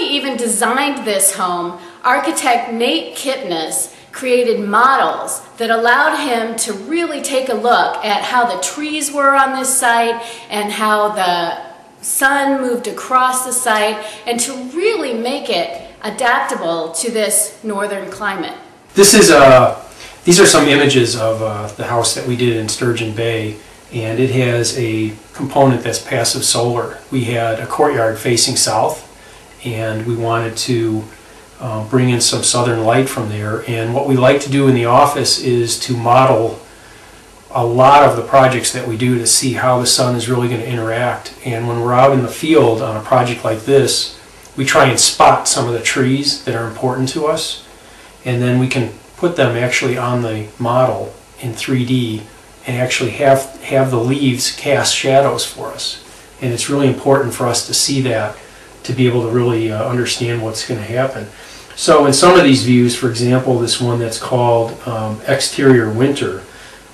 even designed this home, architect Nate Kipnis created models that allowed him to really take a look at how the trees were on this site and how the sun moved across the site and to really make it adaptable to this northern climate. This is uh, these are some images of uh, the house that we did in Sturgeon Bay and it has a component that's passive solar. We had a courtyard facing south and we wanted to uh, bring in some southern light from there. And what we like to do in the office is to model a lot of the projects that we do to see how the sun is really going to interact. And when we're out in the field on a project like this we try and spot some of the trees that are important to us. And then we can put them actually on the model in 3D and actually have, have the leaves cast shadows for us. And it's really important for us to see that to be able to really uh, understand what's going to happen. So in some of these views, for example, this one that's called um, exterior winter,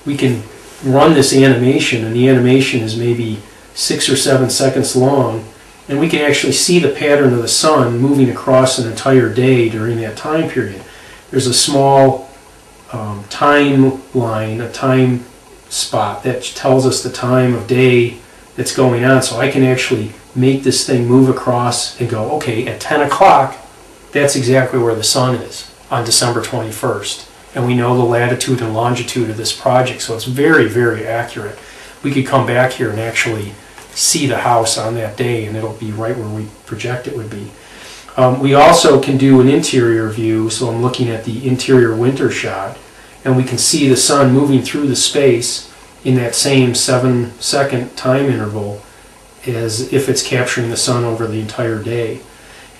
we can run this animation and the animation is maybe six or seven seconds long and we can actually see the pattern of the sun moving across an entire day during that time period. There's a small um, timeline, a time spot that tells us the time of day that's going on. So I can actually make this thing move across and go, okay, at 10 o'clock, that's exactly where the sun is on December 21st. And we know the latitude and longitude of this project, so it's very, very accurate. We could come back here and actually see the house on that day, and it'll be right where we project it would be. Um, we also can do an interior view, so I'm looking at the interior winter shot, and we can see the sun moving through the space in that same seven second time interval as if it's capturing the sun over the entire day.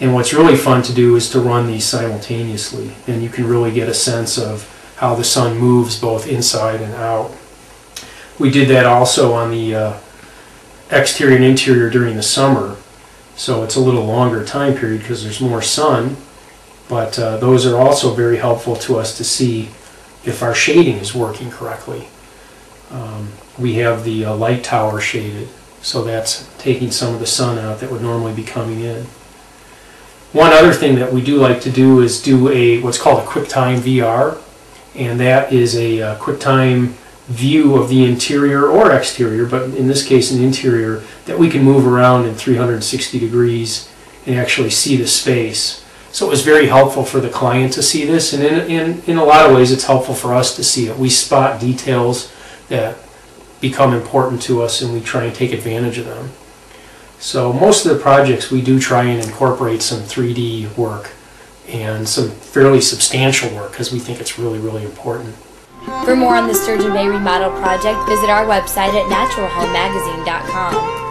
And what's really fun to do is to run these simultaneously and you can really get a sense of how the sun moves both inside and out. We did that also on the uh, exterior and interior during the summer so it's a little longer time period because there's more sun but uh, those are also very helpful to us to see if our shading is working correctly. Um, we have the uh, light tower shaded, so that's taking some of the sun out that would normally be coming in. One other thing that we do like to do is do a what's called a QuickTime VR, and that is a, a uh, QuickTime view of the interior or exterior, but in this case an interior, that we can move around in 360 degrees and actually see the space. So it was very helpful for the client to see this, and in, in, in a lot of ways it's helpful for us to see it. We spot details that become important to us and we try and take advantage of them. So most of the projects we do try and incorporate some 3D work and some fairly substantial work because we think it's really, really important. For more on the Sturgeon Bay Remodel Project, visit our website at naturalhomemagazine.com.